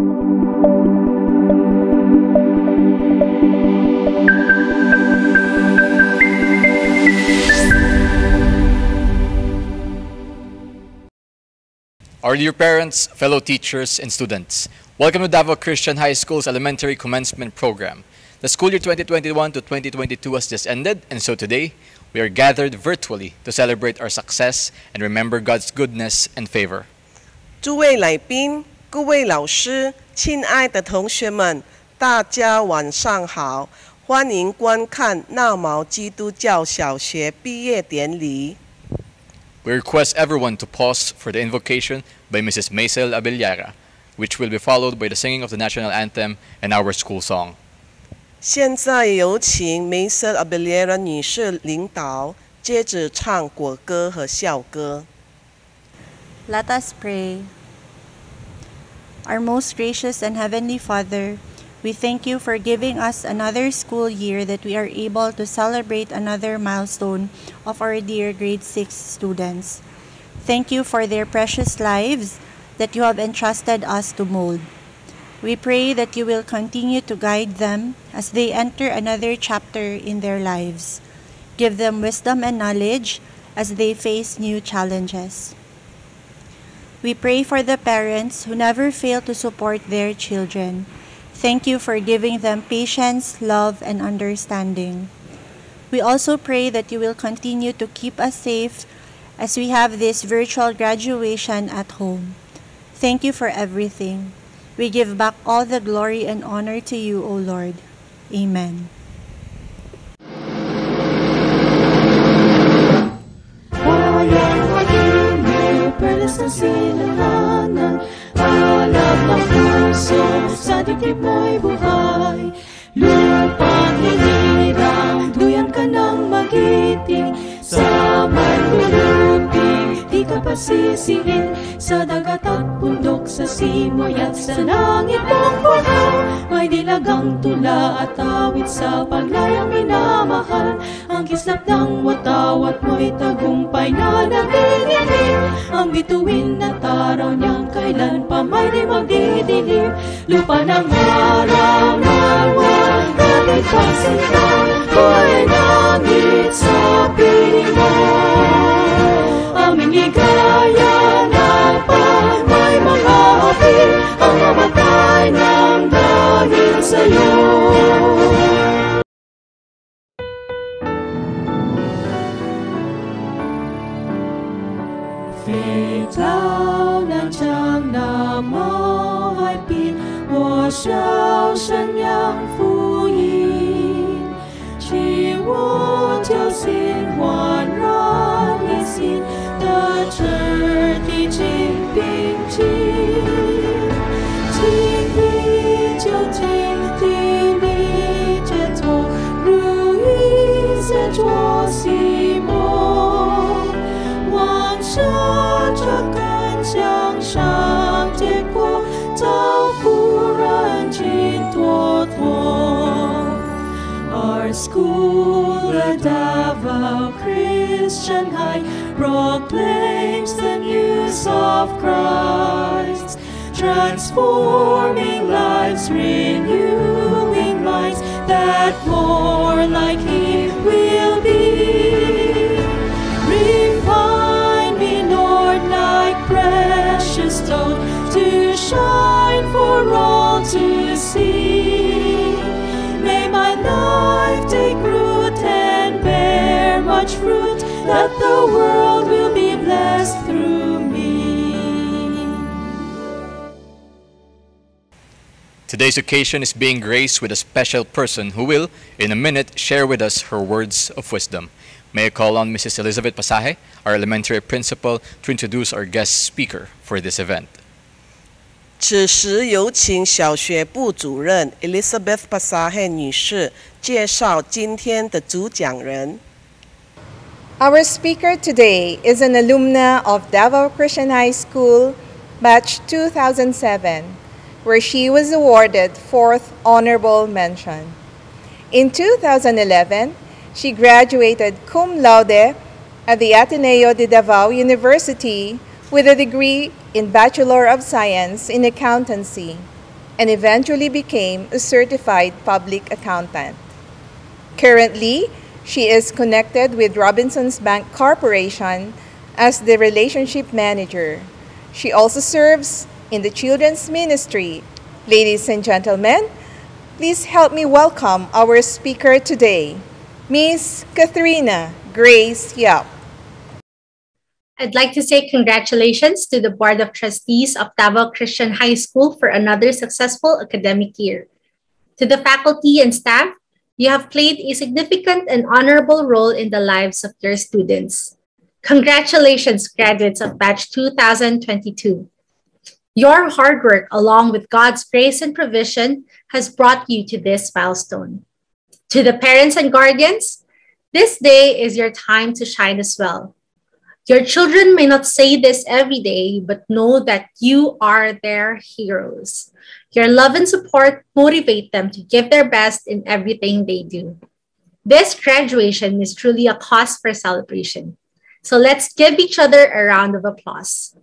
Our dear parents, fellow teachers, and students, welcome to Davao Christian High School's elementary commencement program. The school year 2021 to 2022 has just ended, and so today we are gathered virtually to celebrate our success and remember God's goodness and favor. 诸位来宾、 各位老师、亲爱的同学们，大家晚上好！欢迎观看纳毛基督教小学毕业典礼。We request everyone to pause for the invocation by Mrs. Maisel Abellera, which will be followed by the singing of the national anthem and our school song. 现在有请 Maisel Abellara 女士领导，接着唱国歌和校歌。Let us pray. Our most gracious and heavenly Father, we thank you for giving us another school year that we are able to celebrate another milestone of our dear grade 6 students. Thank you for their precious lives that you have entrusted us to mold. We pray that you will continue to guide them as they enter another chapter in their lives. Give them wisdom and knowledge as they face new challenges. We pray for the parents who never fail to support their children. Thank you for giving them patience, love, and understanding. We also pray that you will continue to keep us safe as we have this virtual graduation at home. Thank you for everything. We give back all the glory and honor to you, O Lord. Amen. Perlas ng silanganan Alab ng puso sa dibdib mo'y buhay. Lupang hinirang, duyan ka ng magiting. Sa manluluping, di ka pasisihin Sa dagat at bundok, sa simoy at sa langit mong buhay. May dilagang tula at awit sa paglayang minamahal Ang kislap ng watawat mo'y tagumpay na nagdidilim Ang bituin at araw niyang kailan pa may di magdidilim Lupa ng araw ng walang pasinta Hoy langit sa mo. Aming ligaya na pa may mga api Ang mamatay ng dahil sa'yo 毛爱边我笑声扬浮云去我就心怀远离心得知底静平静静一就静听你解脱如云散若心魔枉这根山 school, the Davao Christian High, proclaims the news of Christ, transforming lives, renewing minds, that more like Him that the world will be blessed through me. Today's occasion is being graced with a special person who will, in a minute, share with us her words of wisdom. May I call on Mrs. Elizabeth Pasaje, our elementary principal, to introduce our guest speaker for this event. 此时有请小学部主任 Elizabeth Pasaje 女士介绍今天的主讲人。 Our speaker today is an alumna of Davao Christian High School, batch 2007, where she was awarded fourth honorable mention. In 2011, she graduated cum laude at the Ateneo de Davao University with a degree in Bachelor of Science in Accountancy. and eventually became a certified public accountant. Currently, she is connected with Robinsons Bank Corporation as the relationship manager. She also serves in the children's ministry. Ladies and gentlemen, please help me welcome our speaker today, Miss Katharina Grace Yap. I'd like to say congratulations to the Board of Trustees of Davao Christian High School for another successful academic year. To the faculty and staff, you have played a significant and honorable role in the lives of your students. Congratulations, graduates of Batch 2022. Your hard work, along with God's grace and provision, has brought you to this milestone. To the parents and guardians, this day is your time to shine as well. Your children may not say this every day, but know that you are their heroes. Your love and support motivate them to give their best in everything they do. This graduation is truly a cause for celebration. So let's give each other a round of applause.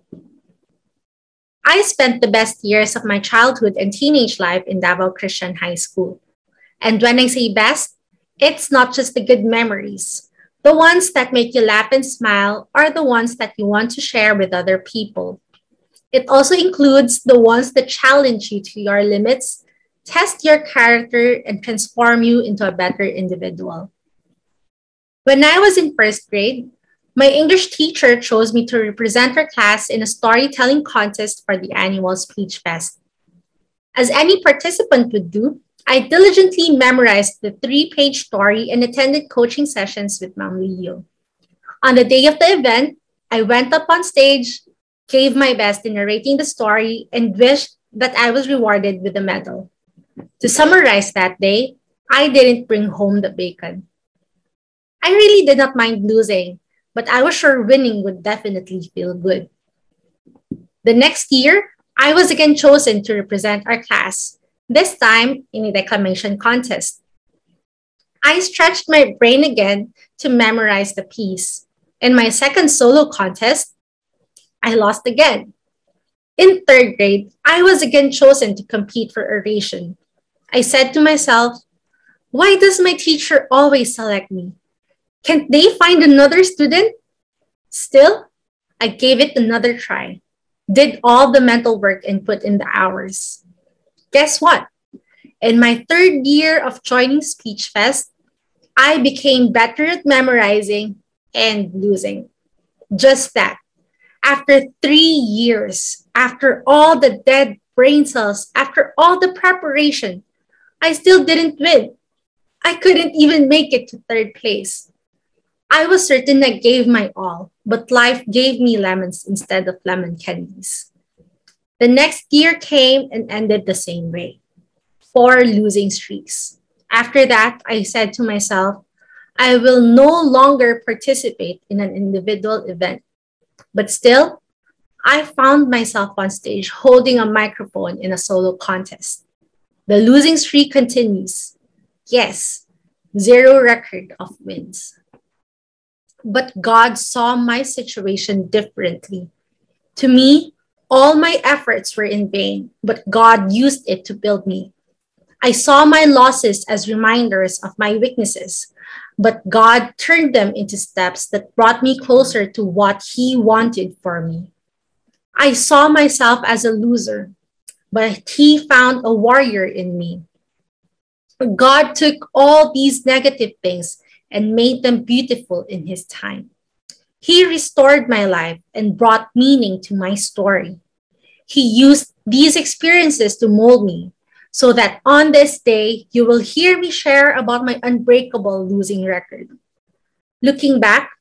I spent the best years of my childhood and teenage life in Davao Christian High School. And when I say best, it's not just the good memories. The ones that make you laugh and smile are the ones that you want to share with other people. It also includes the ones that challenge you to your limits, test your character, and transform you into a better individual. When I was in first grade, my English teacher chose me to represent her class in a storytelling contest for the annual Speech Fest. As any participant would do, I diligently memorized the three page story and attended coaching sessions with Ma'am Leo. On the day of the event, I went up on stage, gave my best in narrating the story, and wished that I was rewarded with a medal. To summarize that day, I didn't bring home the bacon. I really did not mind losing but I was sure winning would definitely feel good. The next year, I was again chosen to represent our class, this time in a declamation contest. I stretched my brain again to memorize the piece. In my second solo contest, I lost again. In third grade, I was again chosen to compete for oration. I said to myself, why does my teacher always select me? Can't they find another student? Still, I gave it another try, did all the mental work and put in the hours. Guess what? In my third year of joining Speech Fest, I became better at memorizing and losing. Just that. After three years, after all the dead brain cells, after all the preparation, I still didn't win. I couldn't even make it to third place. I was certain I gave my all, but life gave me lemons instead of lemon candies. The next year came and ended the same way four losing streaks. After that, I said to myself, I will no longer participate in an individual event. But still, I found myself on stage holding a microphone in a solo contest. The losing streak continues. Yes, zero record of wins. But God saw my situation differently. To me, all my efforts were in vain, but God used it to build me. I saw my losses as reminders of my weaknesses, but God turned them into steps that brought me closer to what He wanted for me. I saw myself as a loser, but He found a warrior in me. God took all these negative things and made them beautiful in His time. He restored my life and brought meaning to my story. He used these experiences to mold me so that on this day, you will hear me share about my unbreakable losing record. Looking back,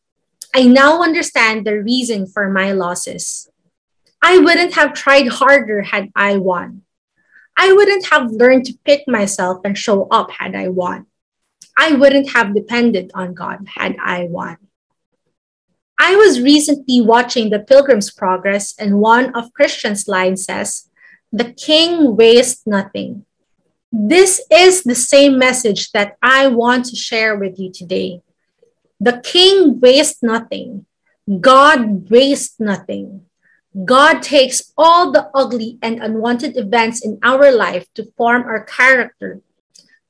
I now understand the reason for my losses. I wouldn't have tried harder had I won. I wouldn't have learned to pick myself and show up had I won. I wouldn't have depended on God had I won. I was recently watching The Pilgrim's Progress, and one of Christian's lines says, The king wastes nothing. This is the same message that I want to share with you today. The king wastes nothing. God wastes nothing. God takes all the ugly and unwanted events in our life to form our character,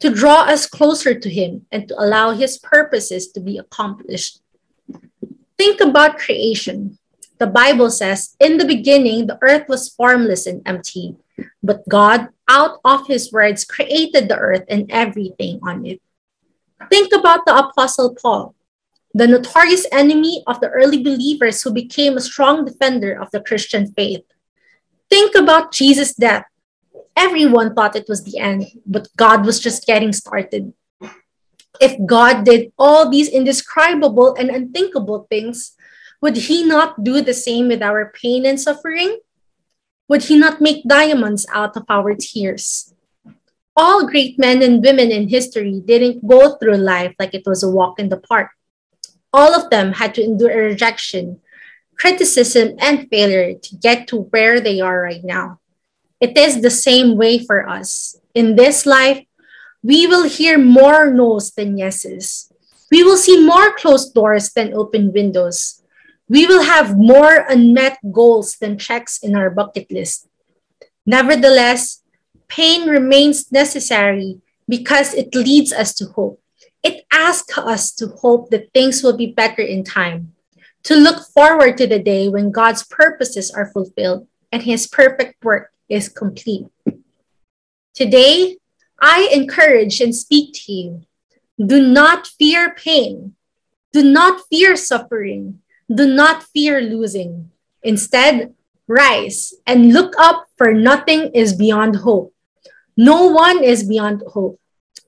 to draw us closer to Him, and to allow His purposes to be accomplished. Think about creation. The Bible says, In the beginning, the earth was formless and empty, but God, out of His words, created the earth and everything on it. Think about the Apostle Paul the notorious enemy of the early believers who became a strong defender of the Christian faith. Think about Jesus' death. Everyone thought it was the end, but God was just getting started. If God did all these indescribable and unthinkable things, would He not do the same with our pain and suffering? Would He not make diamonds out of our tears? All great men and women in history didn't go through life like it was a walk in the park all of them had to endure rejection, criticism, and failure to get to where they are right now. It is the same way for us. In this life, we will hear more no's than yeses. We will see more closed doors than open windows. We will have more unmet goals than checks in our bucket list. Nevertheless, pain remains necessary because it leads us to hope. It asks us to hope that things will be better in time, to look forward to the day when God's purposes are fulfilled and his perfect work is complete. Today, I encourage and speak to you. Do not fear pain. Do not fear suffering. Do not fear losing. Instead, rise and look up, for nothing is beyond hope. No one is beyond hope.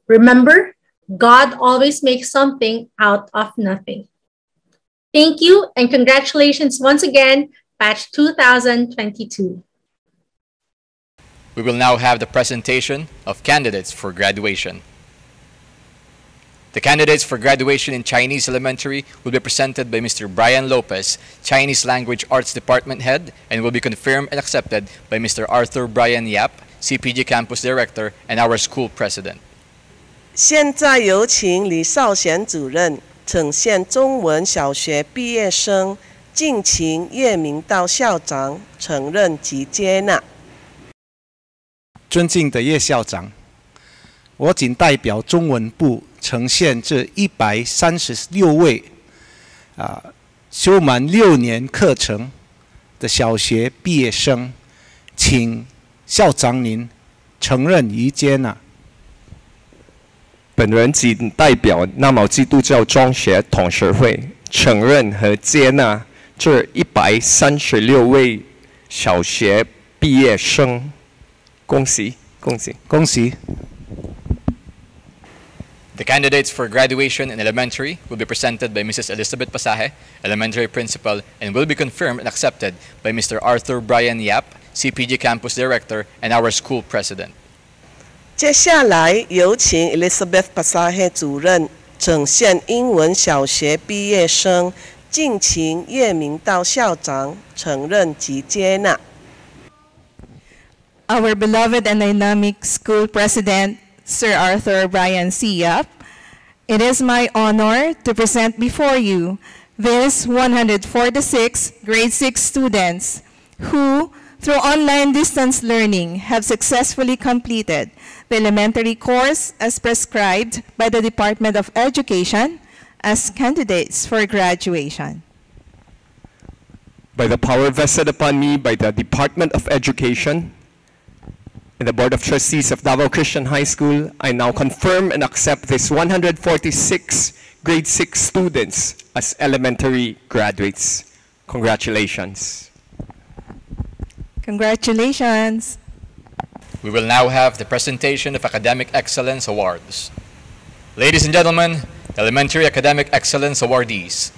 Remember, God always makes something out of nothing. Thank you and congratulations once again, batch 2022. We will now have the presentation of candidates for graduation. The candidates for graduation in Chinese Elementary will be presented by Mr. Brian Lopez, Chinese Language Arts Department Head, and will be confirmed and accepted by Mr. Arthur Brian Yap, CPG Campus Director, and our school president. 现在有请李少贤主任呈现中文小学毕业生，敬请叶明道校长承认及接纳。尊敬的叶校长，我仅代表中文部 呈现这一百三十六位啊修满六年课程的小学毕业生，请校长您承认与接纳。本人仅代表纳毛基督教中学同学会承认和接纳这一百三十六位小学毕业生，恭喜恭喜。恭喜 ！The candidates for graduation in elementary will be presented by Mrs. Elizabeth Pasaje, elementary principal, and will be confirmed and accepted by Mr. Arthur Brian Yap, CPG campus director, and our school president. 接下来有请 Elizabeth Pasaje 主任呈现英文小学毕业生，敬请叶明道校长承认及接纳。Our beloved and dynamic school president, Sir Arthur Brian C. It is my honor to present before you these 146 grade 6 students who, through online distance learning, have successfully completed the elementary course as prescribed by the Department of Education as candidates for graduation. By the power vested upon me by the Department of Education and the Board of Trustees of Davao Christian High School, I now confirm and accept this 146 grade 6 students as elementary graduates. Congratulations. Congratulations. We will now have the presentation of Academic Excellence Awards. Ladies and gentlemen, Elementary Academic Excellence Awardees.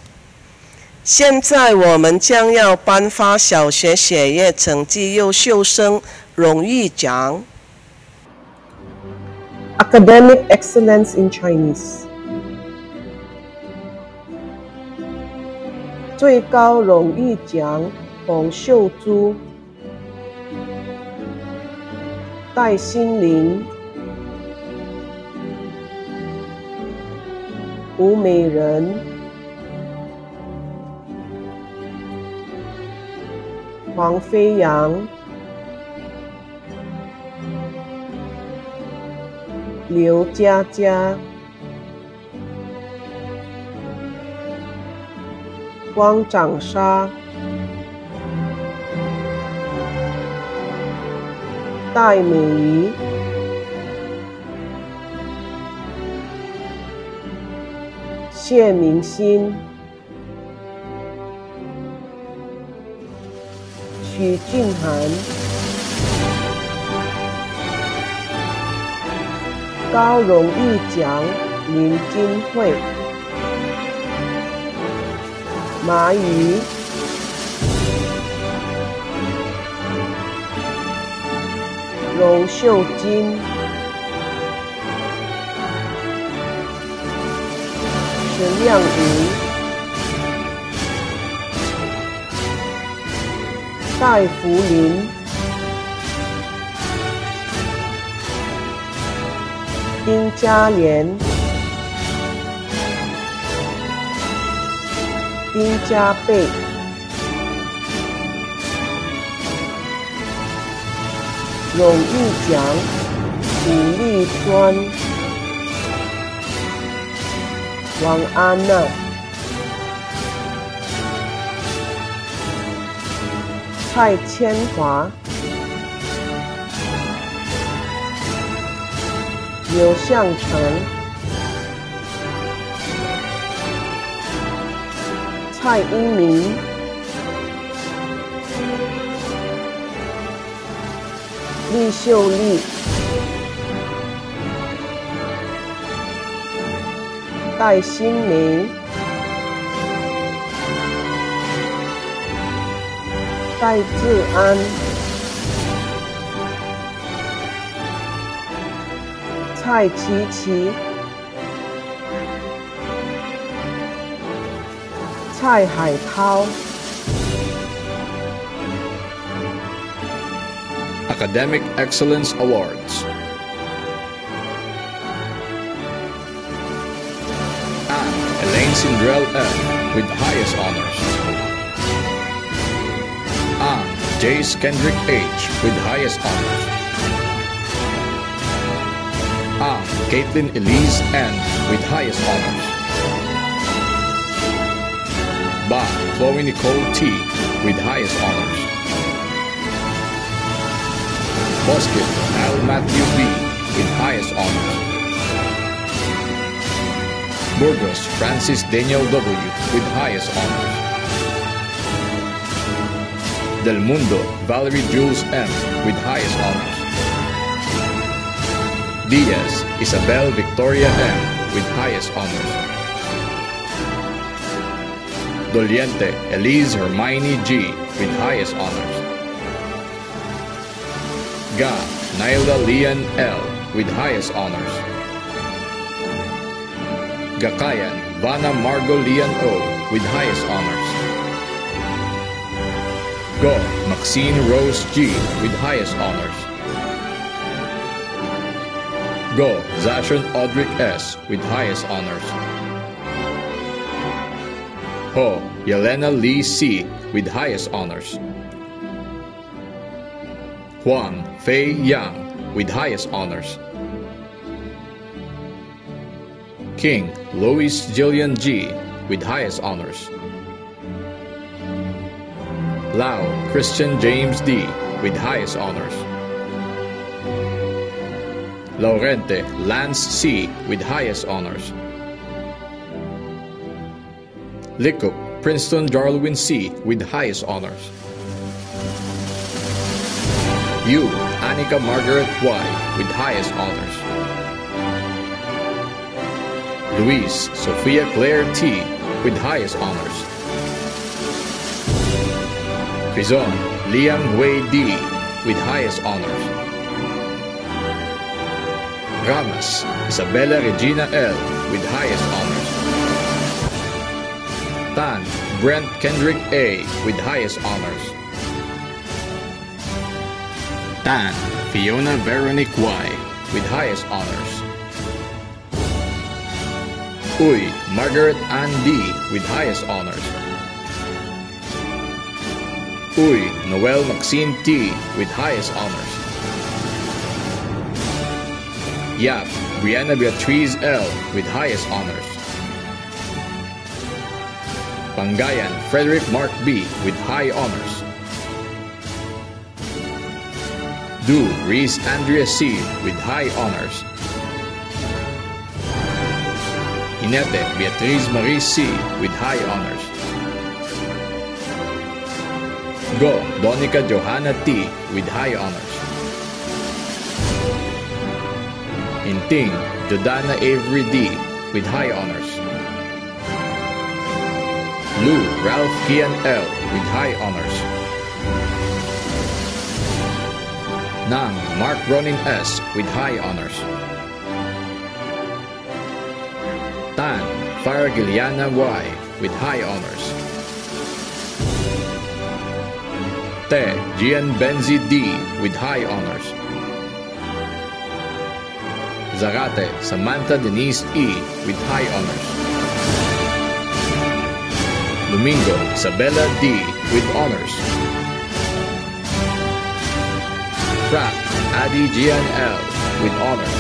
现在我们将要颁发小学学业成绩优秀生荣誉奖。Academic Excellence in Chinese 最高荣誉奖洪秀珠。戴心凌、吴美人、黄飞扬、刘佳佳、汪长沙、戴美仪、谢明欣、许俊涵、高荣誉奖林金慧、马宇、荣秀金、陈亮云、戴福林、丁嘉莲、丁嘉贝、荣誉奖李立专、王安娜、蔡千华、刘向成、蔡英明、厉秀丽、戴新梅、戴志安、蔡琪琪、蔡海涛、 Academic Excellence Awards. Anne Elaine Sindrell F. with highest honors. Jace Kendrick H. with highest honors. Anne Caitlin Elise N. with highest honors. Ba Chloe Nicole T. with highest honors. Boskin Al Matthew B. with highest honors. Burgos Francis Daniel W. with highest honors. Del Mundo Valerie Jules M. with highest honors. Diaz Isabel Victoria M. with highest honors. Doliente Elise Hermione G. with highest honors. Ga Naila Lian L. with highest honors. Gakayan Vana Margo Lian O. with highest honors. Go Maxine Rose G. with highest honors. Go Zashon Audric S. with highest honors. Ho Yelena Lee C. with highest honors. Juan Fei Yang with highest honors. King Louis Jillian G with highest honors. Lau Christian James D with highest honors. Laurente Lance C with highest honors. Lickup Princeton Darwin C with highest honors. You, Annika Margaret Y with highest honors. Luis Sophia Claire T with highest honors. Quizon Liam Wei D with highest honors. Ramos Isabella Regina L with highest honors. Tan Brent Kendrick A with highest honors. Tan Fiona Veronique Y with highest honors. Uy Margaret Ann D with highest honors. Uy Noel Maxine T. with highest honors. Yap Brianna Beatriz L. with highest honors. Pangayan Frederick Mark B. with high honors. Du Reese Andrea C. with high honors. Inete Beatriz Marie C. with high honors. Go Donica Johanna T. with high honors. In Inting Jordana Avery D. with high honors. Lou Ralph Kian L. with high honors. Nang Mark Ronin S. with high honors. Tan Farah Giliana Y. with high honors. Te Gian Benzi D. with high honors. Zarate Samantha Denise E. with high honors. Domingo Isabella D. with honors. Frack Adi Gian L. with honors.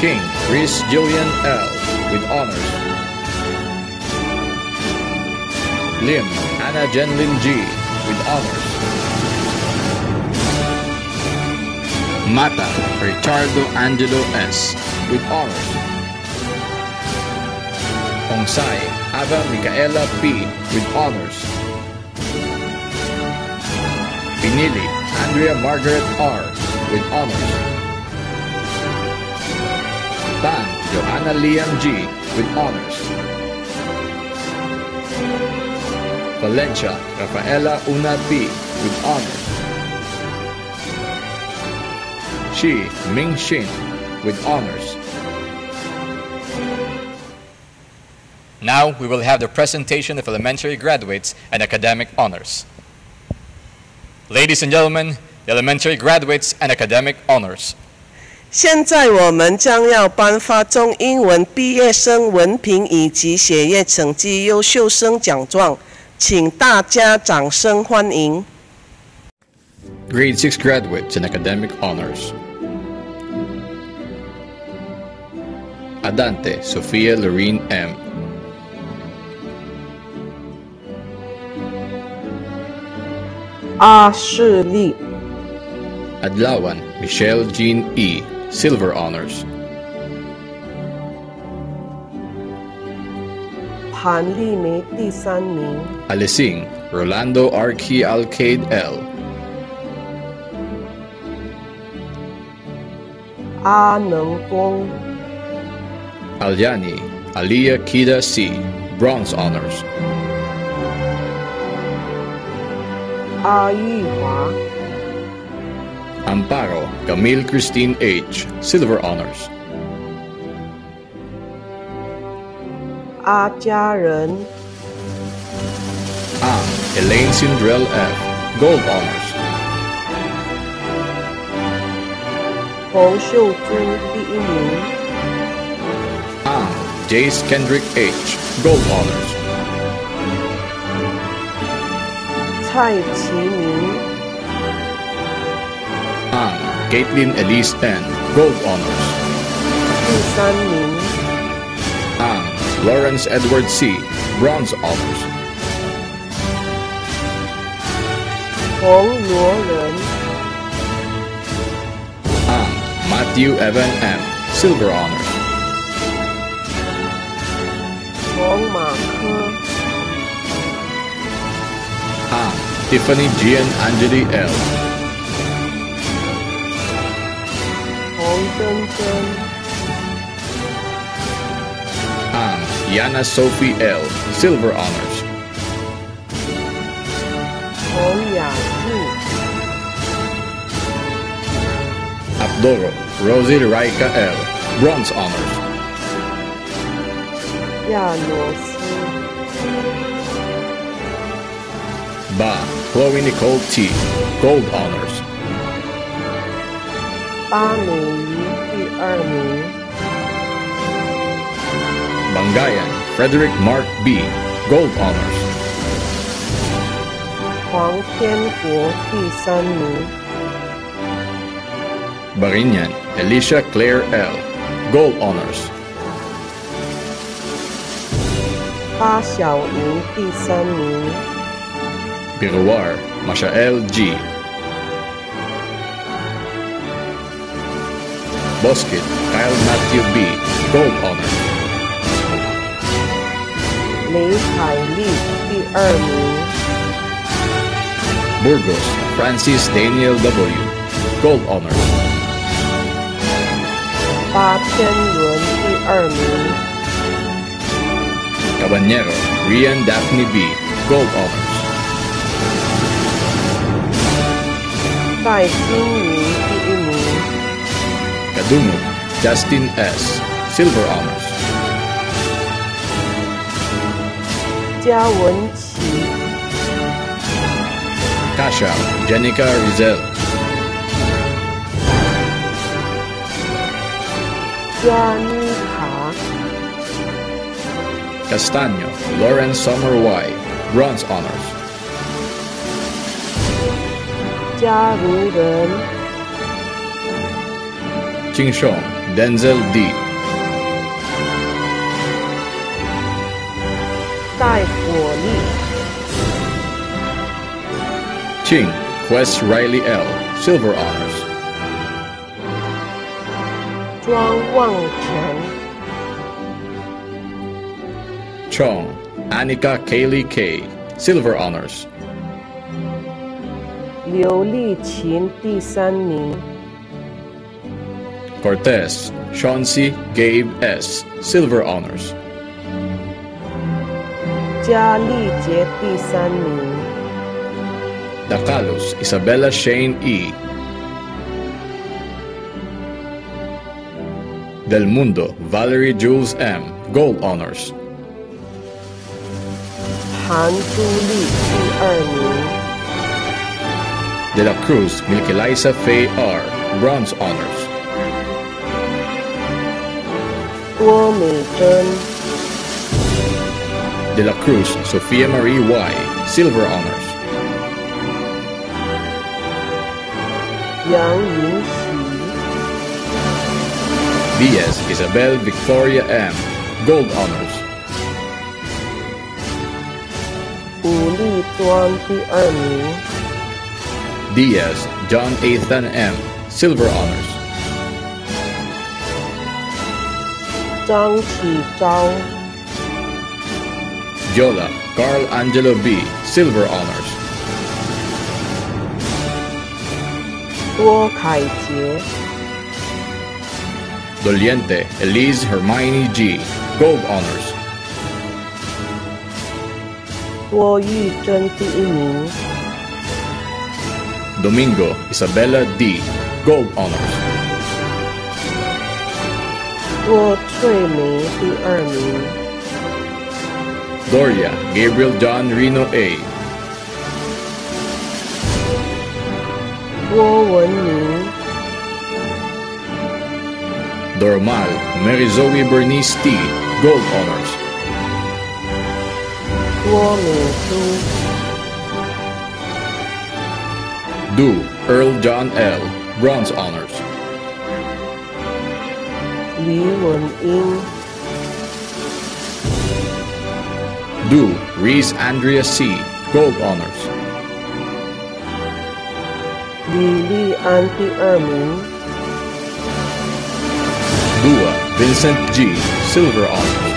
King Chris Julian L. with honors. Lim Anna Jenlin G. with honors. Mata Ricardo Angelo S. with honors. Ongsai Ava Micaela P. with honors. Pinili Andrea Margaret R. with honors. Tan Johanna Liam G. with honors. Valencia Rafaela Una P. with honors. Shi Ming Shin with honors. Now we will have the presentation of elementary graduates and academic honors. Ladies and gentlemen, the elementary graduates and academic honors. 现在我们将要颁发中英文毕业生文凭以及学业成绩优秀生奖状， 请大家掌声欢迎。 Grade 6 graduates and academic honors. Adante Sofia Lorene M.阿士利、 Adlawan Michelle Jean E. Silver honors. 潘丽梅第三名， Alising Rolando Arqui Alcade L. 阿能公、 Alyani Aliyah Kida C. Bronze honors. 阿玉华、 Amparo Camille Christine H. Silver honors. 阿家人、 Ang Elaine Sindrell F. Gold honors. 洪秀珠第一名， Ang Jace Kendrick H. Gold honors. 蔡其明、 Ang Caitlin Elise N. Gold honors. 第三名， Ang Lawrence Edward C. Bronze honors. 洪罗仁、 Ang Matthew Evan M. Silver honors. 洪马科、 Ang Tiffany Gian Angeli L. 洪真真、 Yana Sophie L. Silver honors. 洪雅玉、 Abdoro Rosie Raika L. Bronze honors. 亚罗斯、 Ba Chloe Nicole T. Gold honors. 巴美仪第二名， Bangayan Frederick Mark B. Gold honors. 黄天国第三名。 Barinian, Alicia Claire L. Gold Honors. 八小营第三名。 Biruar, Mashael G. Bosquet, Kyle Matthew B. Gold Honors. 雷海丽第二名。 Burgos, Francis Daniel W. Gold Honors. 八天伦第二名。 Cabanero, Rian Daphne B. Gold Honors. 戴金云第一名。 Kadumuk, Justin S. Silver Honors. 嘉文琪、 Kasha, Jenica Rizel. 加妮卡、 Castaño, Lawrence Summer Y. Bronze Honors. 加如人、 Chingshong, Denzel D. 戴 Ching, Quest Riley L. Silver Honors. 庄望全、 Chong, Annika Kaylee K. Silver Honors. 刘丽琴第三名。 Cortez, Chauncey Gabe S. Silver Honors. 嘉丽杰第三名。 Dacalos, Isabella Shane E. Del Mundo, Valerie Jules M. Gold Honors. 韩珠丽第二名。 De la Cruz, Milkelisa Faye R. Bronze Honors. 多美珍、 De la Cruz, Sofia Marie Y. Silver Honors. 杨银喜、 Diaz, Isabel Victoria M. Gold Honors. 武力庄第二名。 Diaz, John Ethan M. Silver Honors. 张启昭、 Jola, Carl Angelo B. Silver Honors. 多凯杰、 Doliente, Elise Hermione G. Gold Honors. 多玉珍第一名。 Domingo, Isabella D. Gold Honors. 多翠梅第二名。 Doria, Gabriel John Reno A. 多文明、 Dormal, Mary Zoe Bernice T. Gold Honors. 多美珠、 Du, Earl John L. Bronze Honors. 李文英、 Du, Reese Andrea C. Gold Honors. Lily Anti Amin. 2. Vincent G. Silver Olive.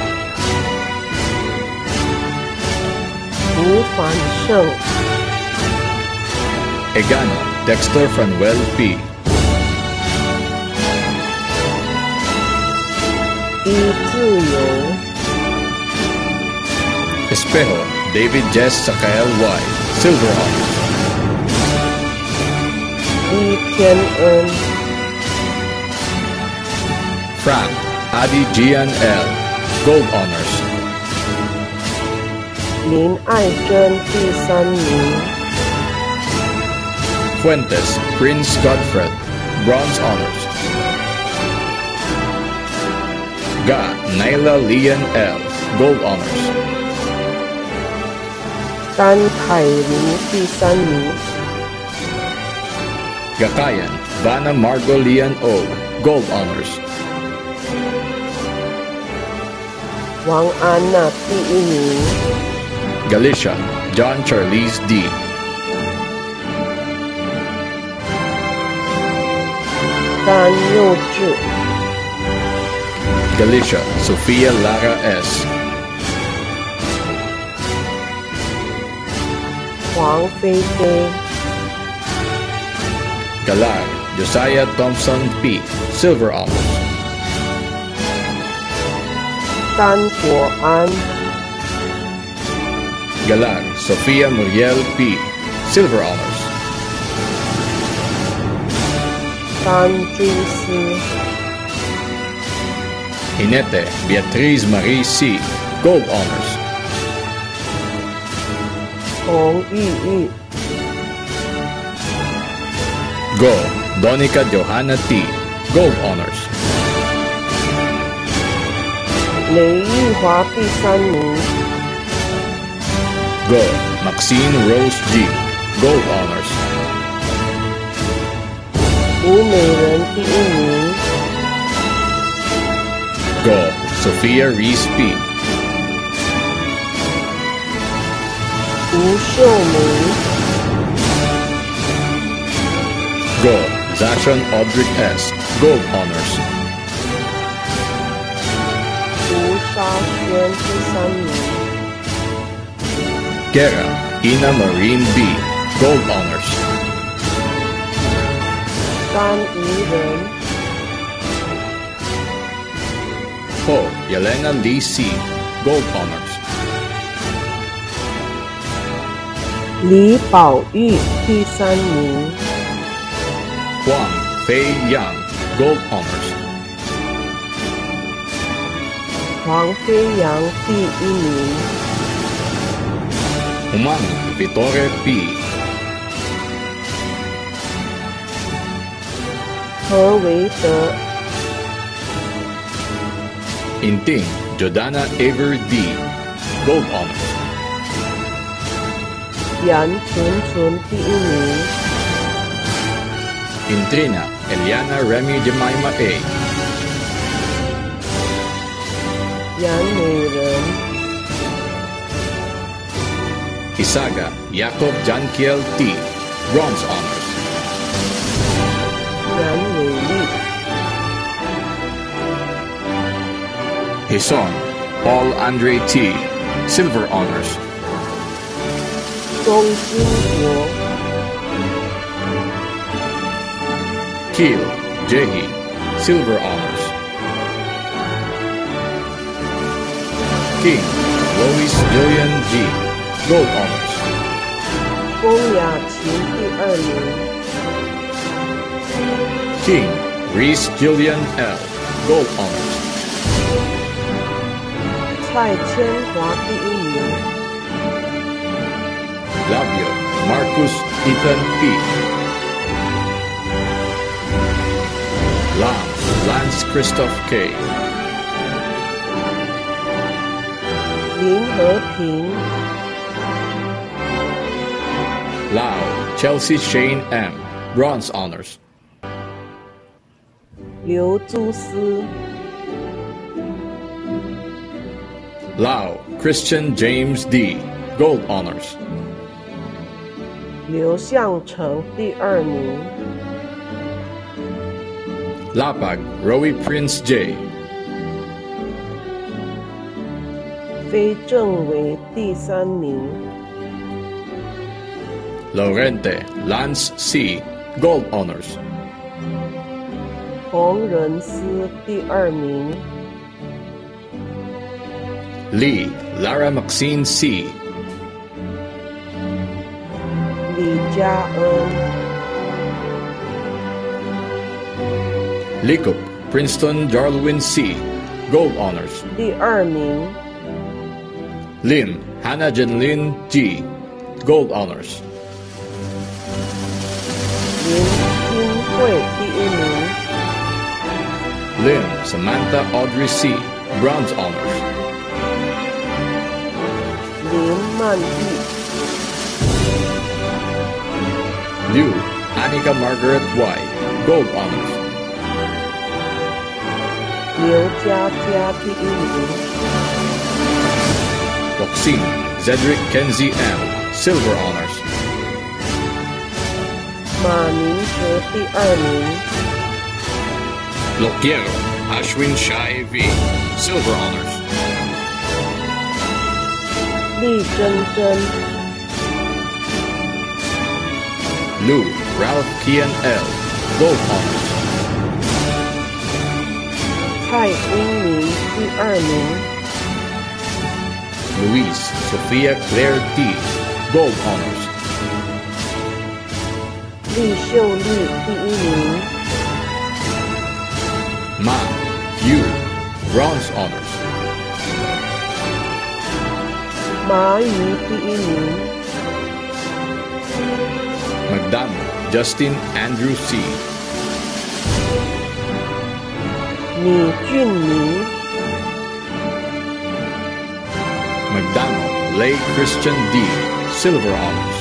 Wu Fan Sheng. Egano Dexter Franwell P. E. Espejo, David Jess Sakael Y. Silver Olive. 一天恩、 Frank, Adi Gian L. Gold Honors. 林爱珍第三名。 Fuentes, Prince Godfred. Bronze Honors. Ga, Naila Lian L. Gold Honors. 丹凯琳第三名， Gakayan, Vanna Margolian O. Gold Honors. Wang Anna P. Galicia, John Charles D. Tan Yu Galicia, Sofia Lara S. Huang Feifei. Galar, Josiah Thompson P, Silver Honors. 丹国安、 Galar, Sofia Muriel P, Silver Honors. 丹朱斯、 Hinete, Beatriz Marie C, Gold Honors. 洪玉玉、 Go, Donica Johanna T, Gold Honors. 雷玉华第三名， Go, Maxine Rose G, Gold Honors. 吴美人第一名， Go, Sophia Reese P, 吴秀明、 Go, Zachon Audric S, Gold Honors. 吴沙轩第三名， Guerra, Ina Marine B, Gold Honors. 甘怡人、 Ho, Yelena Lee C, Gold Honors. 李宝玉第三名， Huang Fei Yang, Gold Honors. 黄飞扬第一名，Humang Vittore P, 何维德、Inting Jordana Avery D, Gold Honors. 杨纯纯第一名，Intrina, Eliana Remy Jemima A. Yan Mayron. Isaga, Jacob Jankiel T. Bronze Honors. Jan Hison, Paul Andre T. Silver Honors. Dong Jin Keel Jehi, Silver Honors. King Lois Jillian G, Gold Honors. 龚雅琴第二名， King Reese Jillian L, Gold Honors. 蔡千华第一名， Labio Marcus Ethan P. Lam Lance Christoph K. 林和平、 Lau Chelsea Shane M, Bronze Honors. 刘朱思、 Lau Christian James D, Gold Honors. 刘向成第二名， Lapag Rowie Prince J. 非政为第三名， Laurente Lance C, Gold Honors. 洪仁思第二名， Lee Lara Maxine C, 李佳恩、 Likup Princeton Jarlwin C, Gold Honors. 第二名， Lim Hannah Janlin G, Gold Honors. 林金惠第一名， Lim Samantha Audrey C, Bronze Honors. 林曼玉、 Liu Annika Margaret Y. Gold Honors. 刘佳佳第一名， Boxing Zedric Kenzie M. Silver Honors. 马明哲第二名， Loquiero Ashwin Shai V. Silver Honors. 厉珍珍、 Lou Ralph Kian L. Gold Honors. 蔡英明第二名， Luis Sophia Claire T. Gold Honors. 厉秀丽第一名， Ma Yu Bronze Honors. 马宇第一名， Magdamo Justin Andrew C. 李俊明、 Magdamo Lay Christian D. Silver Honors.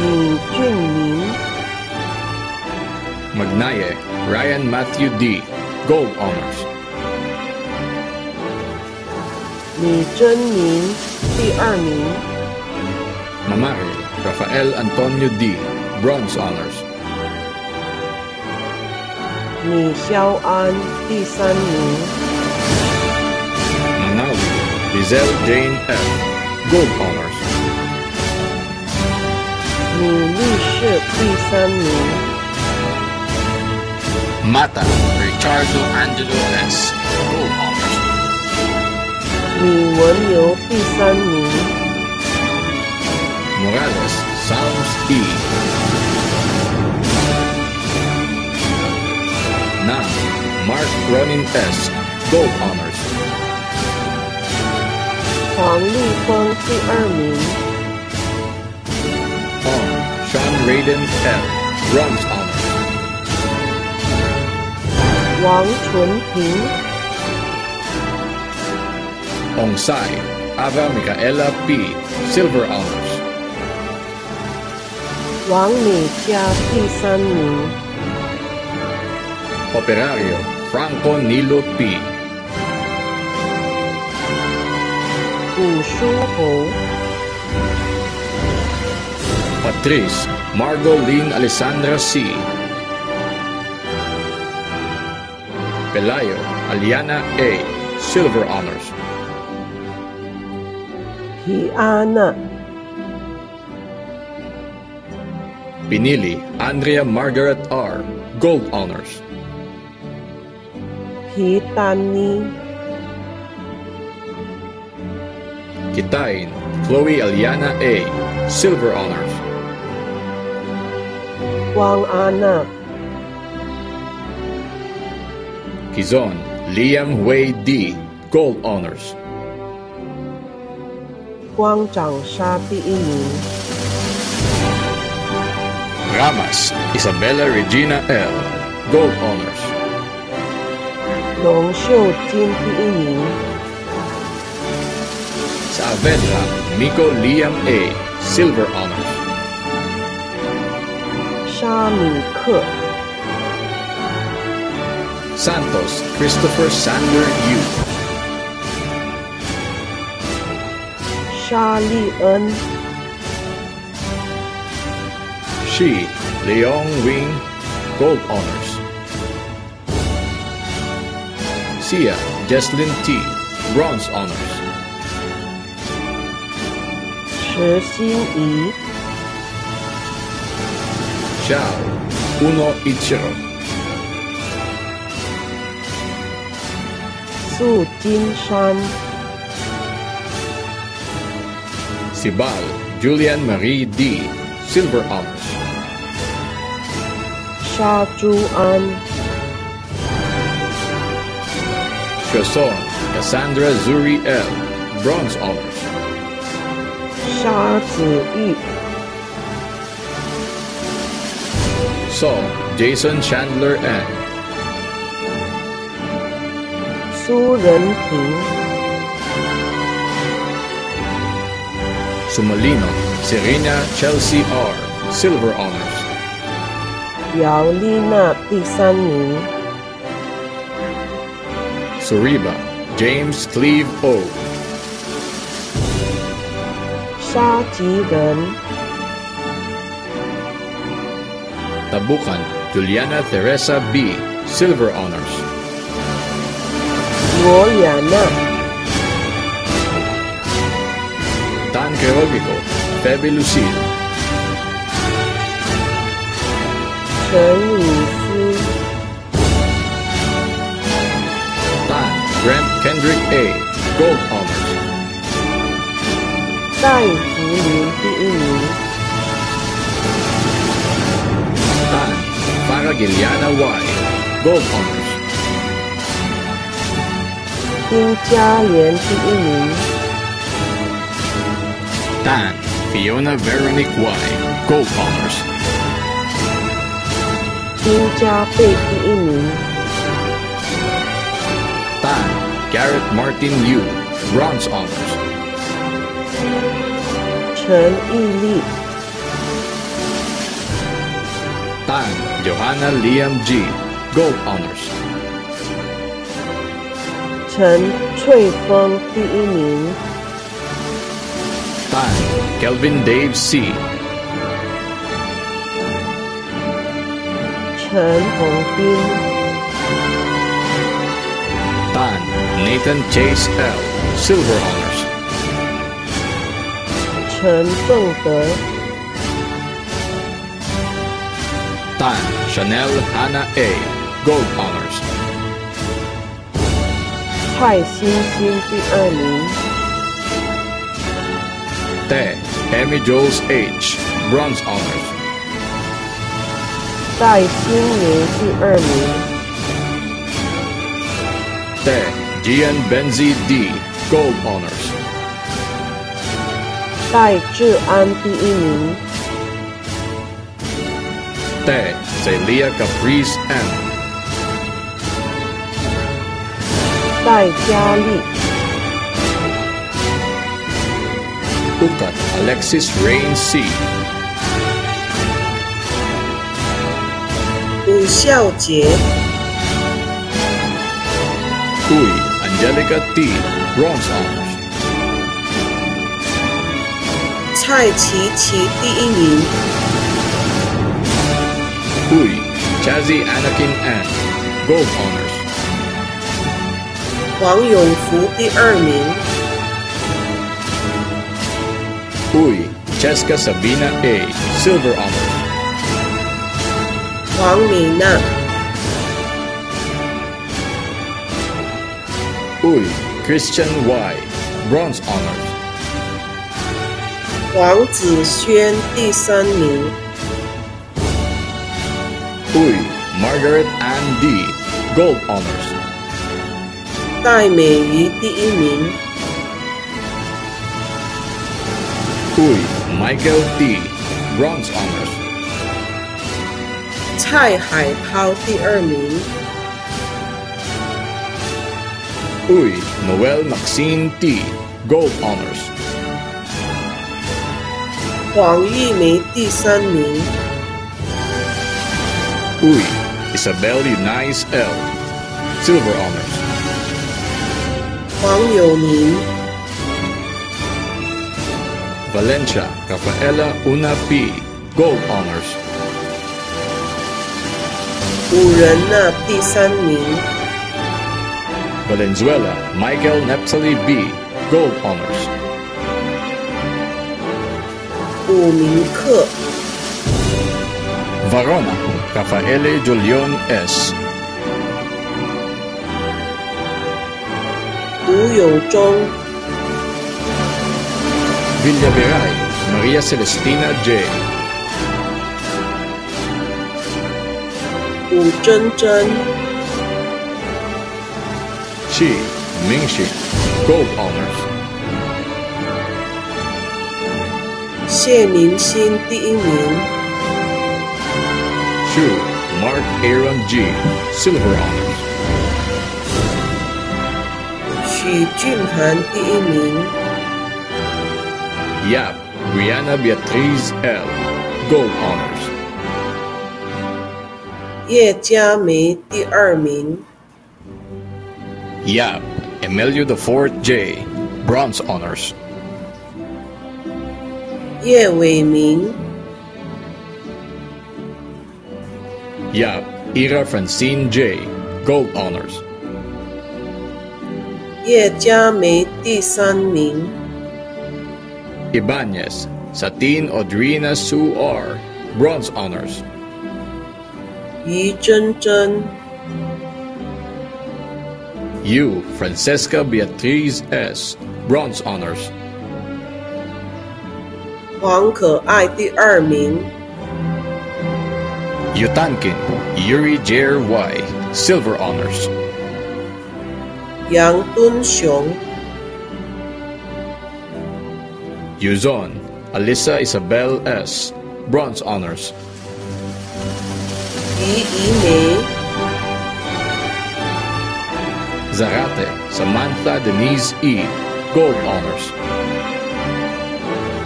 李俊明、 Magnaye Ryan Matthew D. Gold Honors. 李真明第二名， Mamaril Rafael Antonio D. Bronze Honors. 李肖安第三名， Manawi Lizelle Jane F. Gold Honors. 李律师第三名， Mata Ricardo Angelo S. Gold Honors. 李文游第三名， Morales Psalms E. Nam Mark Ronin S. Gold Honors. 黄丽峰第二名， Ong Sean Raiden L. Bronze Honors. 王纯平、 Ong Sai Ava Micaela P. Silver Honors. 王美佳第三名， Operario Franco Nilo P. Usuho. Patrice Margolin Alessandra C. Pelayo Aliana A. Silver Honors. Hiana. Pinili Andrea Margaret R. Gold Honors. hitani. Kitain, Chloe Aliana A. Silver Honors. Wang Ana. Kizon, Liam Wei D. Gold Honors. Wang Changsha Piinin. Ramas, Isabella Regina L. Gold Honors. 龙秀金第一名， Saavedra Miko Liam A. Silver Honors. 沙米克、 Santos Christopher Sander U. 沙利恩、 She Leong Wing Gold Honors. Sia T. Bronze Honors. Shi E. Chao, Xiao Uno Ichiro. Su Jin Shan. Sibal Julian Marie D. Silver Honors. Sha Zhu An. Shoson Cassandra Zuri L. Bronze Honors. 沙子玉、 Saul Jason Chandler N. 苏仁平、 Sumalino Serena Chelsea R. Silver Honors. 姚丽娜第三名， Sariba, James Cleve O. Sha Ji-gun. Tabukan, Juliana Teresa B. Silver Honors. Gloriana. Tan Georgico, Febe Lucille. Chen A. Gold Honors. 戴福林第一名， Tan Farah Giliana Y. Gold Honors. 丁嘉莲第一名， Tan Fiona Veronique Y. Gold Honors. 丁嘉贝第一名， Garrett Martin Yu. Bronze Honors. 陈毅丽， Tan Johanna Liam G. Gold Honors. 陈翠峰第一名， Tan Kelvin Dave C. 陈宏 Nathan Chase L. Silver Honors. 陈正德， Tan Chanel Hannah A. Gold Honors. 蔡欣欣第二名， Te Emmy Jules H. Bronze Honors. 戴新明第二名， Te Gian Benzi D. Gold Honors. 戴志安第一名， Te Celia Caprice M. 戴嘉丽， Ukat Alexis Rain C. 吴孝杰， Uy Angelica T. Bronze Honors. 蔡琪琪第一名， Uy Chazzy Anakin N. Gold Honors. 黄永福第二名， Uy Cheska Sabina A. Silver Honors. 黄米娜， Uy Christian Y. Bronze Honors. 黄子轩第三名， Uy Margaret Ann D. Gold Honors. 戴美仪第一名， Uy Michael D. Bronze Honors. 蔡海涛第二名， Uy Noel Maxine T. Gold Honors. 黄玉梅第三名， Uy Isabel Eunice L. Silver Honors. 黄友宁， Valencia Rafaela Una P. Gold Honors. 五人娜第三名， Valenzuela Michael Neptali B. Gold Honors. 武明克， Varona Rafaele Julion S. 吴永忠， Villaveray Maria Celestina J. 武珍珍， Shi Mingxi Gold Honors. 谢明星第一名， Shu Mark Aaron G. Silver Honors. 许俊涵第一名， Yap Brianna Beatriz L. Gold Honors. 叶佳梅第二名， Yap, Emilio Fourth J, Bronze Honours. Ye Wei Ming. Yap, Ira Francine J, Gold Honours. Ye Jia Mei Di San Ming. Ibanez, Satin Audrina Su R, Bronze Honours. Yi Zhen Zhen. Yu Francesca Beatriz S. Bronze Honors. 黄可爱第二名， Yutankin Yuri Jer Y. Silver Honors. 杨敦雄， Yuzon Alyssa Isabel S. Bronze Honors. 于怡梅， Zarate Samantha Denise E. Gold Honors.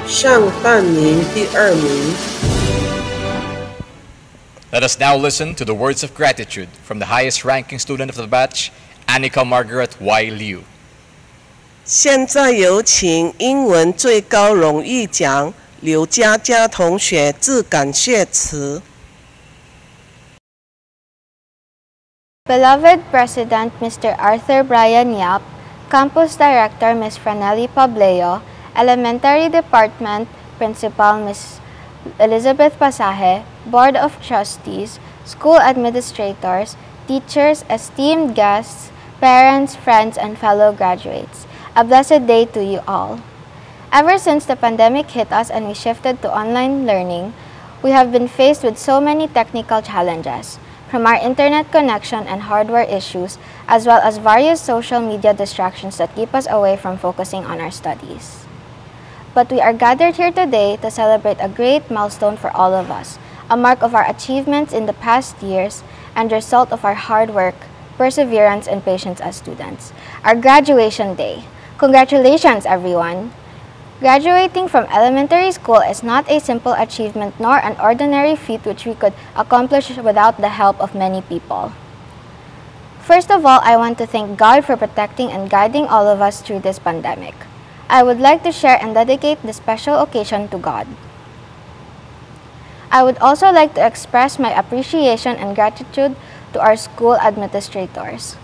尚淡明第二名。 Let us now listen to the words of gratitude from the highest ranking student of the batch, Annika Margaret Y. Liu. 现在有请英文最高荣誉奖刘佳佳同学致感谢词。 Beloved President Mr. Arthur Brian Yap, Campus Director Ms. Franelli Pableo, Elementary Department Principal Ms. Elizabeth Pasaje, Board of Trustees, School Administrators, teachers, esteemed guests, parents, friends, and fellow graduates. A blessed day to you all. Ever since the pandemic hit us and we shifted to online learning, we have been faced with so many technical challenges, from our internet connection and hardware issues, as well as various social media distractions that keep us away from focusing on our studies. But we are gathered here today to celebrate a great milestone for all of us, a mark of our achievements in the past years and result of our hard work, perseverance, and patience as students. Our graduation day. Congratulations, everyone! Graduating from elementary school is not a simple achievement nor an ordinary feat which we could accomplish without the help of many people. First of all, I want to thank God for protecting and guiding all of us through this pandemic. I would like to share and dedicate this special occasion to God. I would also like to express my appreciation and gratitude to our school administrators.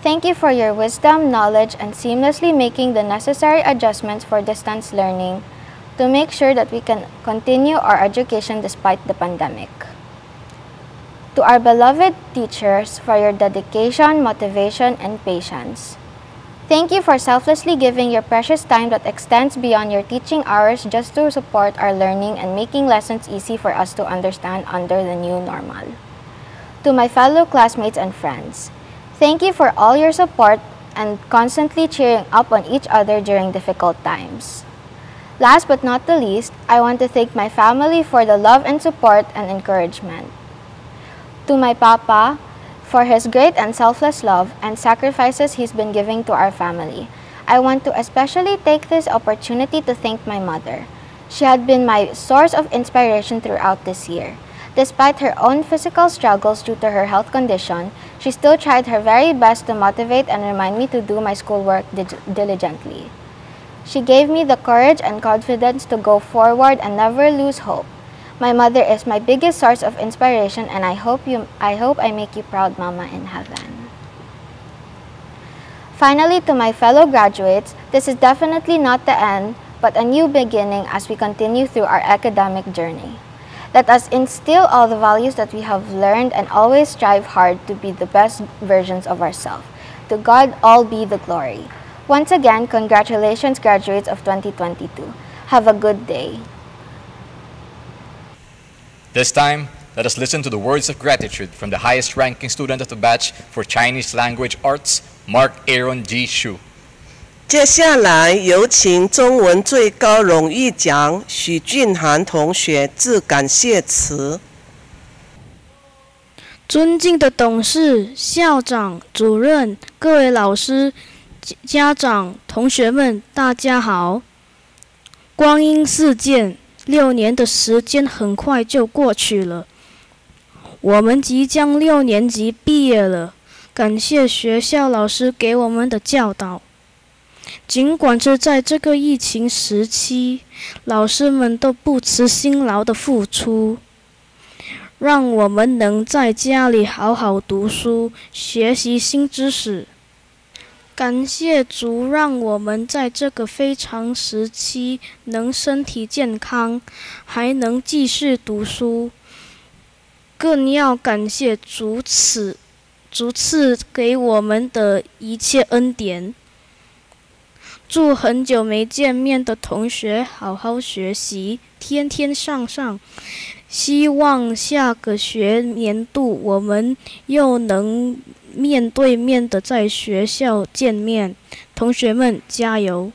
Thank you for your wisdom, knowledge, and seamlessly making the necessary adjustments for distance learning to make sure that we can continue our education despite the pandemic. To our beloved teachers for your dedication, motivation, and patience. Thank you for selflessly giving your precious time that extends beyond your teaching hours just to support our learning and making lessons easy for us to understand under the new normal. To my fellow classmates and friends, thank you for all your support and constantly cheering up on each other during difficult times. Last but not the least, I want to thank my family for the love and support and encouragement. To my papa, for his great and selfless love and sacrifices he's been giving to our family. I want to especially take this opportunity to thank my mother. She had been my source of inspiration throughout this year. Despite her own physical struggles due to her health condition, she still tried her very best to motivate and remind me to do my schoolwork diligently. She gave me the courage and confidence to go forward and never lose hope. My mother is my biggest source of inspiration and I hope you I hope I make you proud mama in heaven. Finally to my fellow graduates, this is definitely not the end but a new beginning as we continue through our academic journey. Let us instill all the values that we have learned and always strive hard to be the best versions of ourselves. To God all be the glory. Once again, congratulations graduates of 2022. Have a good day. This time, let us listen to the words of gratitude from the highest ranking student of the batch for Chinese language arts, Mark Aaron G. Shu. 接下来有请中文最高荣誉奖许俊涵同学致感谢词。尊敬的董事、校长、主任、各位老师、家长、同学们，大家好！光阴似箭，六年的时间很快就过去了。我们即将六年级毕业了，感谢学校老师给我们的教导。尽管是在这个疫情时期，老师们都不辞辛劳的付出，让我们能在家里好好读书，学习新知识。感谢主，让我们在这个非常时期能身体健康，还能继续读书。更要感谢主此主赐给我们的一切恩典。祝很久没见面的同学好好学习，天天向上。希望下个学年度我们又能面对面的在学校见面。同学们加油！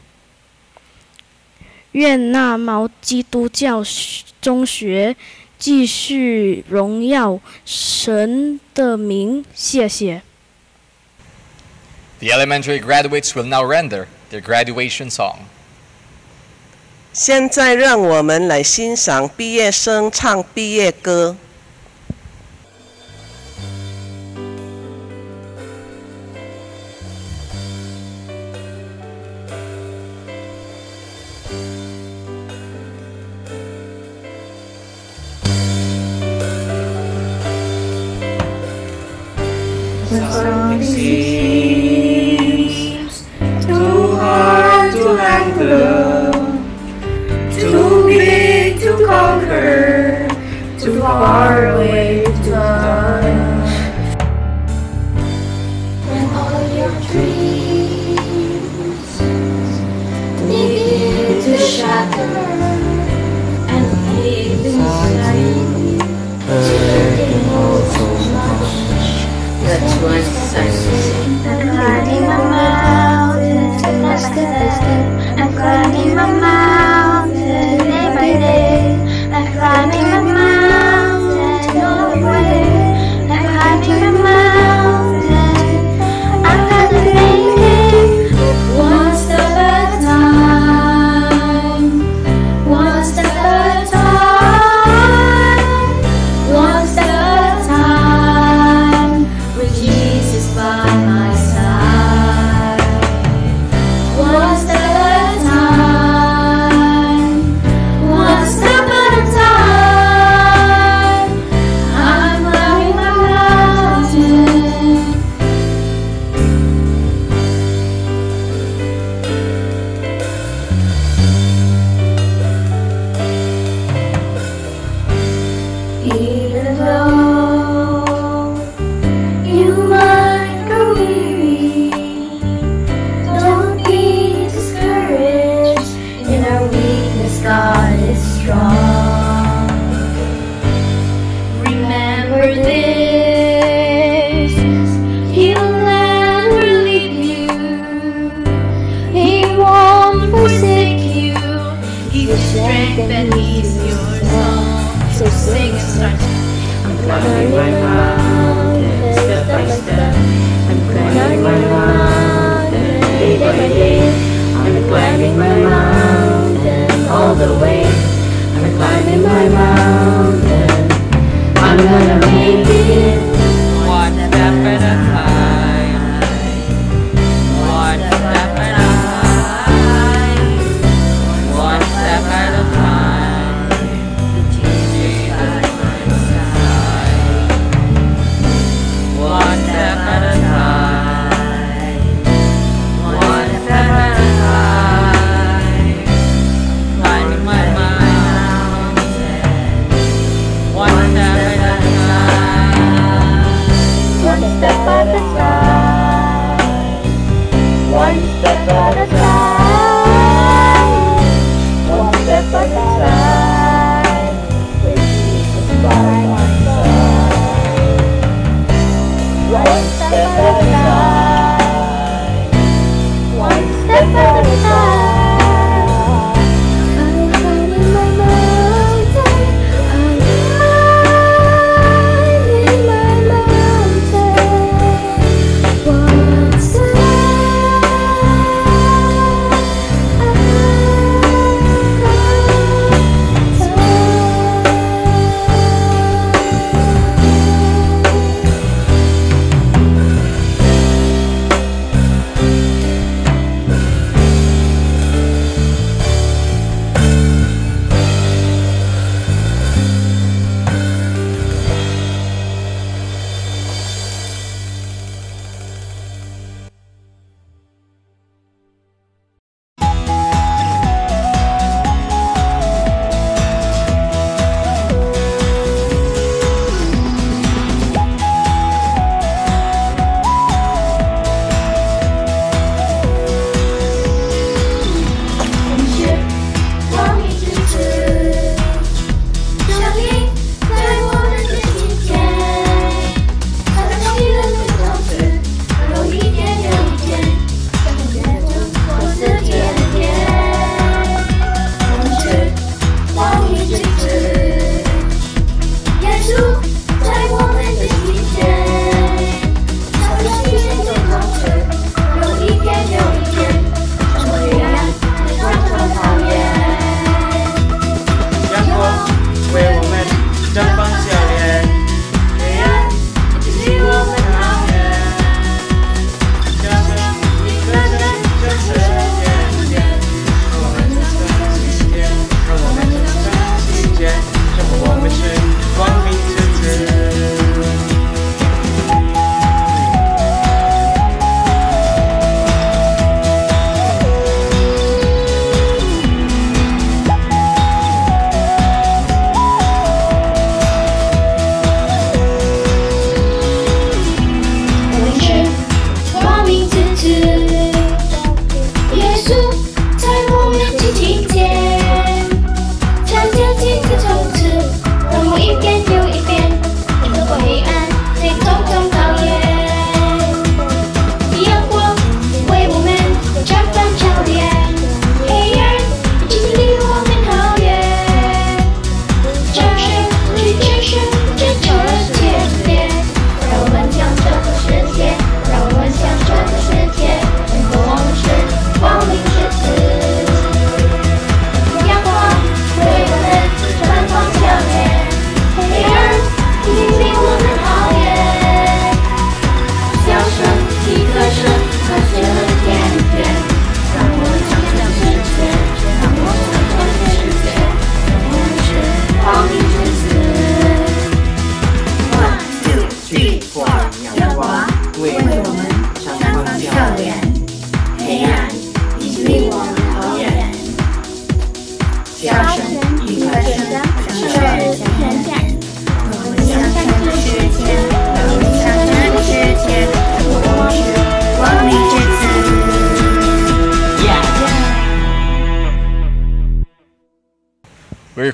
愿那毛基督教中学继续荣耀神的名。谢谢。The elementary graduates will now render their graduation song. 现在让我们来欣赏毕业生唱毕业歌。 That's what I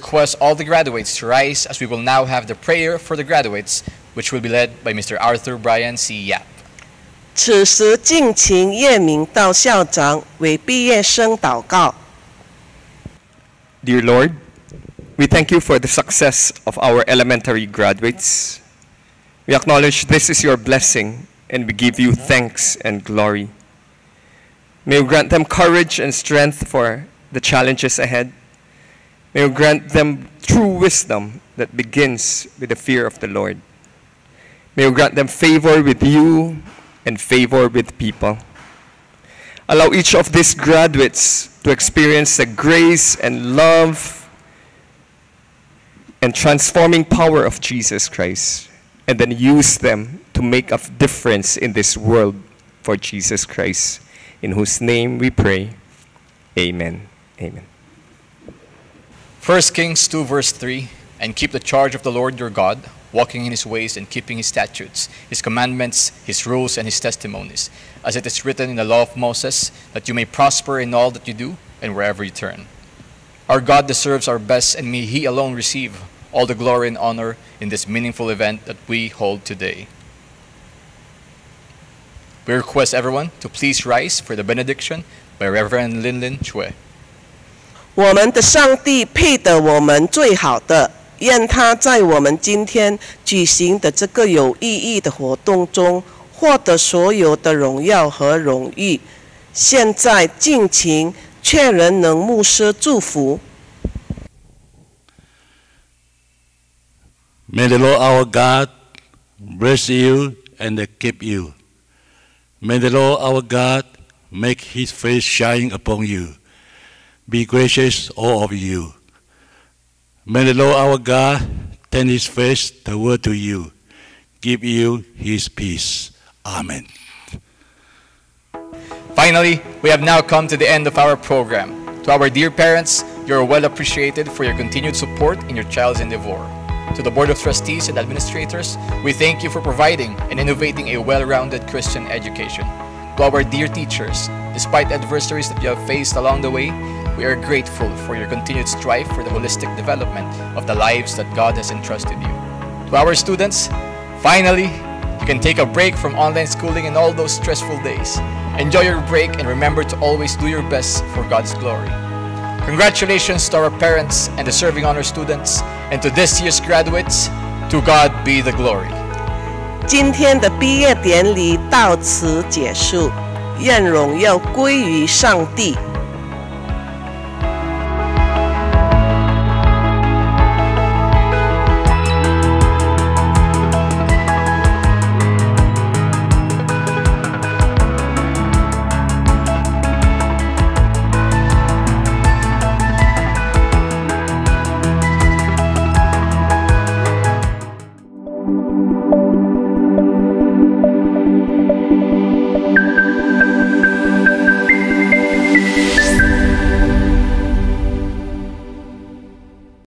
request all the graduates to rise as we will now have the prayer for the graduates, which will be led by Mr. Arthur Brian C. Yap. 此时敬请叶明道校长为毕业生祷告。 Dear Lord, we thank you for the success of our elementary graduates. We acknowledge this is your blessing and we give you thanks and glory. May you grant them courage and strength for the challenges ahead. May you grant them true wisdom that begins with the fear of the Lord. May you grant them favor with you and favor with people. Allow each of these graduates to experience the grace and love and transforming power of Jesus Christ, and then use them to make a difference in this world for Jesus Christ, in whose name we pray. Amen. Amen. 1 Kings 2 verse 3, And keep the charge of the Lord your God, walking in his ways and keeping his statutes, his commandments, his rules, and his testimonies, as it is written in the law of Moses, that you may prosper in all that you do and wherever you turn. Our God deserves our best, and may he alone receive all the glory and honor in this meaningful event that we hold today. We request everyone to please rise for the benediction by Reverend Lin Lin Chue. 我们的上帝配得我们最好的，愿他在我们今天举行的这个有意义的活动中，获得所有的荣耀和荣誉。现在敬请确认能牧师祝福。May the Lord our God bless you and keep you. May the Lord our God make his face shine upon you. Be gracious, all of you. May the Lord our God turn his face toward to you, give you his peace. Amen. Finally, we have now come to the end of our program. To our dear parents, you are well appreciated for your continued support in your child's endeavor. To the Board of Trustees and Administrators, we thank you for providing and innovating a well-rounded Christian education. To our dear teachers, despite adversaries that you have faced along the way, we are grateful for your continued strive for the holistic development of the lives that God has entrusted you. To our students, finally, you can take a break from online schooling and all those stressful days. Enjoy your break and remember to always do your best for God's glory. Congratulations to our parents and the serving honor students, and to this year's graduates. To God be the glory. 今天的毕业典礼到此结束，愿荣耀归于上帝。